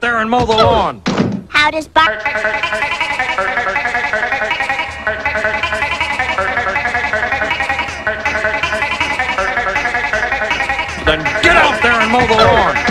out there and mow the lawn. How does Bart? Then get out there and mow the lawn.